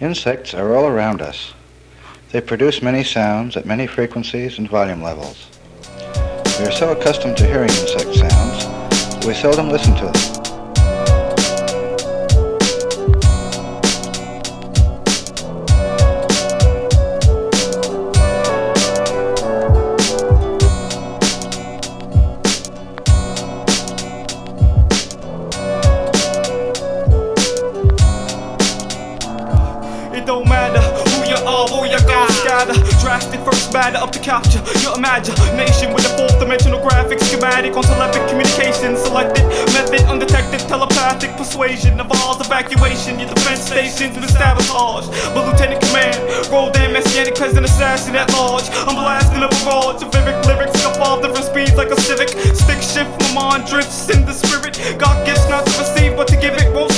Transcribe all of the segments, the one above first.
Insects are all around us. They produce many sounds at many frequencies and volume levels. We are so accustomed to hearing insect sounds, we seldom listen to them. Drastic first matter up to capture your imagination with a fourth dimensional graphic schematic on telepathic communication. Selected method undetected telepathic persuasion Of evolves evacuation. Your defense stations with sabotage. But Lieutenant Command, roll damn messianic peasant assassin at large. I'm blasting a barrage of vivid lyrics, got five different speeds like a civic. Stick shift, my mind drifts in the spirit. God gifts not to receive but to give it. Won't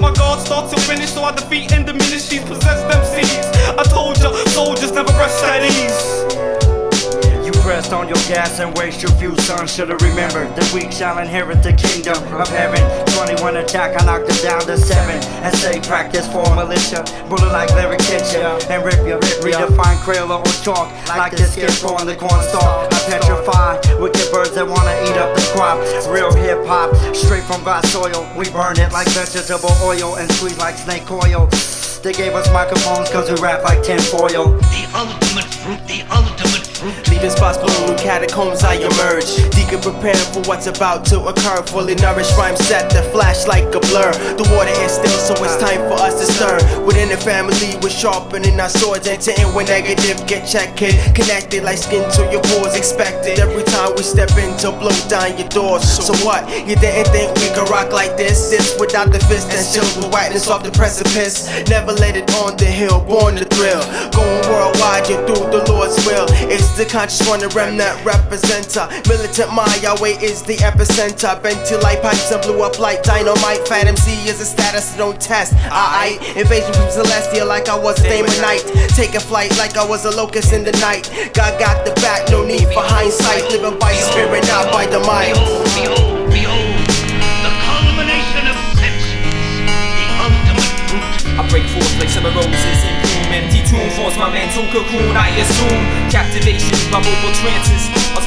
my guard starts to finish So I defeat and diminish these possessed MCs I told ya, soldiers never rest at ease. You pressed on your gas and waste your few sons Should've remembered the weak shall inherit the kingdom of heaven. 21 attack, I knocked it down to 7 And say practice for militia Bullet like hit ya and rip ya Redefine Crayola or chalk Like this skip on the cornstalk. I petrify wicked birds that wanna eat up the crop Real hip hop, straight from God's soil We burn it like vegetable oil And squeeze like snake oil they gave us microphones cause we rap like tinfoil. The ultimate fruit, the ultimate. Leaving spots bloom, catacombs I emerge. Deacon preparing for what's about to occur. Fully nourished rhyme set that flash like a blur. The water is still, so it's time for us to stir. Within the family, we're sharpening our swords. Entering when negative get checked. Connected like skin to your pores, expected. Every time we step in to blow down your doors. So what? You didn't think we could rock like this? This without the fist and shield with whiteness off the precipice. Never let it on the hill, born to thrill. Going worldwide, you do the Lord's will. It's the conscious one, the remnant representer. Militant mind, Yahweh is the epicenter. Bent to light pipes and blew up like dynamite. Fat MC is a status, don't test. I invasion from celestial like I was a demon knight. Taking flight like I was a locust in the night. God got the back, no need for hindsight. Living by spirit, not by the mind.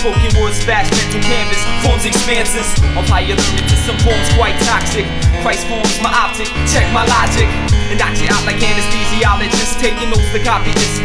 Unspoken words bash mental canvas Forms expanses Of higher some forms quite toxic Christ forms my optic Check my logic And knock you out like anesthesiologists Taking notes to copy this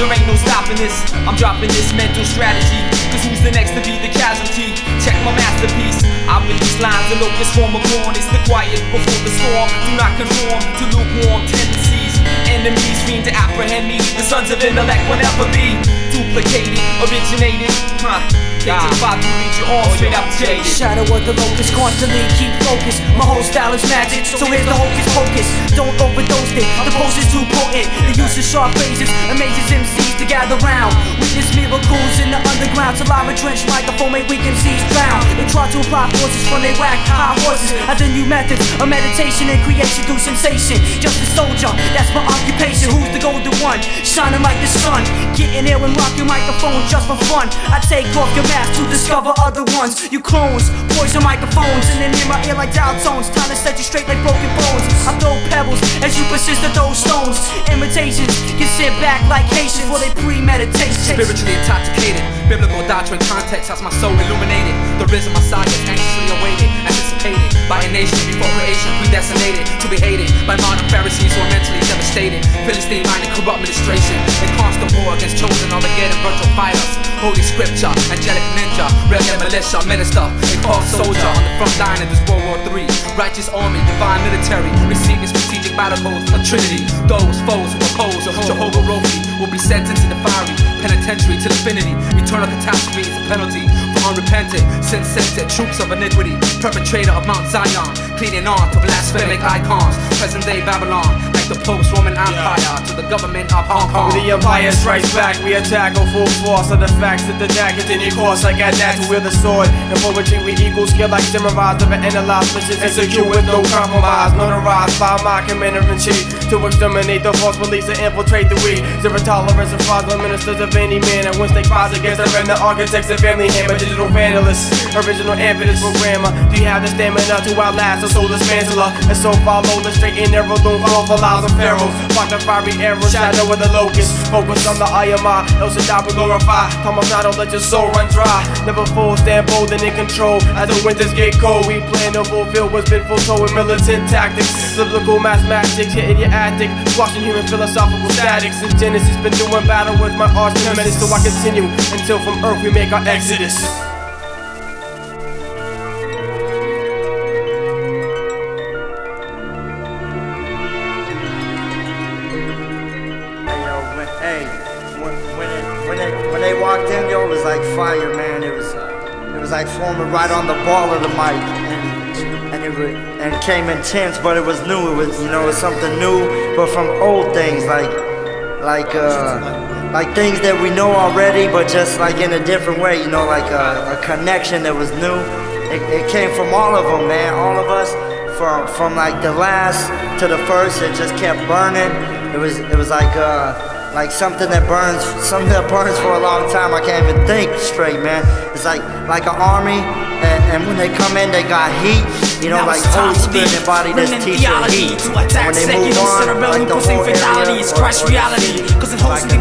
There ain't no stopping this I'm dropping this mental strategy Cause who's the next to be the casualty? Check my masterpiece I release lines of locust form of corn It's the quiet before the storm Do not conform to lukewarm tendencies. Enemies fiend to apprehend me. The sons of intellect will never be duplicated, originated. Huh. Yeah. Five to lead you on straight up jaded. Shadow of the locust, constantly keep focus. My whole style is magic, so here's the hocus pocus. Don't overdose it, the pose is too potent. The use of sharp phrases amazes MCs to gather round. Witness miracles in the underground I'm drenched like a foam make weak MCs drown. They try to apply forces from their whack high horses. I do new methods of meditation and creation through sensation. Just a soldier, that's my occupation. Who's the golden one? Shining like the sun. Getting here and rock your microphone just for fun. I take off your mask to discover other ones. You clones, poison microphones, and then in my ear like dial tones. Time to set you straight like broken bones. I throw pebbles as you persist to throw stones. Imitations get sent back like Haitians for they premeditation. Spiritually intoxicated, biblical doctrine context has my soul illuminated. The risen Messiah is anxiously awaited, anticipated by a nation before creation, predestinated to be hated by modern Pharisees who are mentally devastated. Philistine minded corrupt administration in constant war against chosen Armageddon virtual fighters. Holy scripture, angelic ninja, regular militia, minister, a call soldier on the front line of this World War III. Righteous army, divine military, receiving strategic battle codes, a trinity. Those foes who oppose Jehovah Rohi will be sent into the fiery penitentiary till infinity. Eternal catastrophe is a penalty unrepentant, sin-scented troops of iniquity. Perpetrator of Mount Zion, pleading on to blasphemic icons. Present day Babylon, like the post-Roman Empire to the government of Hong Kong. The Empire strikes back, we attack on full force of the facts that the attack continue course. I got that to wield the sword. In poetry, we equal skill like samurais of an analyzed mission execute with no compromise. Notarized by my commander in chief to exterminate the false beliefs and infiltrate the weak. Zero tolerance of fraudulent ministers of any man. And once they cries against the architects and family hammer, digital vandalists, original evidence programmer. Do you have the stamina to outlast a soulless mantler? And so follow the straight and narrow, don't fall for lies of pharaohs. Fuck the fiery arrow, shadow of the locust. Focus on the I am I, El Shaddai will glorify. Come on, now, don't let your soul run dry. Never full, stand bold and in control. As the winters get cold, we plan to fulfill what's been foretold with militant tactics. Biblical mathematics, hitting your attic. Squashing human philosophical static. Since Genesis, been doing battle with my arch nemesis. So I continue until from earth we make our exodus. When they walked in, yo, it was like fire, man. It was, it was like forming right on the ball of the mic, and and it was, and it came intense, but it was new. It was, you know, it was something new, but from old things, like, like, uh, like things that we know already, but just like in a different way, you know, like a, a connection that was new. It, it came from all of them, man. All of us, from from like the last to the first, it just kept burning. It was it was like uh like something that burns something that burns for a long time. I can't even think straight, man. It's like like an army, and, and when they come in, they got heat. You know, Now like Holy Spirit embodied this remnant teacher heat. Attack When they move on, like the whole area or- or it holds like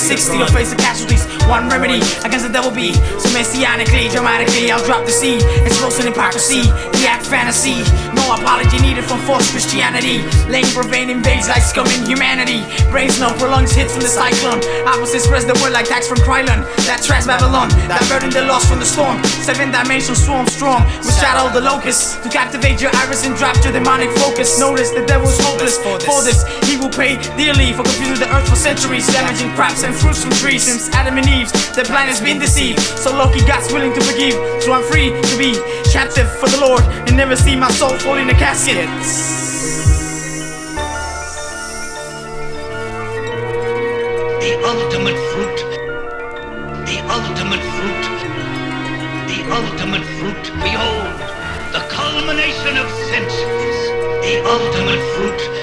360 will face the casualties. One remedy against the devil be. So messianically, dramatically, I'll drop the seed. Exposing hypocrisy, the act fantasy. No apology needed from false Christianity. Laying profane invades like scum in humanity. Brains no prolongs hits from the cyclone. Opposites spreads the word like tax from Krylon. That trash Babylon, that burden the lost from the storm. Seven dimensions swarm strong with shadow the locust to captivate your iris and drop your demonic focus. Notice the devil's hopeless for this. He will pay dearly for confusing the earth for centuries, damaging crops and fruits from trees. Since Adam and Eve's, the planet's been deceived. So Loki God's willing to forgive. So I'm free to be captive for the Lord and never see my soul fall in a casket. The ultimate fruit. The ultimate fruit. The ultimate fruit. Behold, the culmination of senses. The ultimate fruit.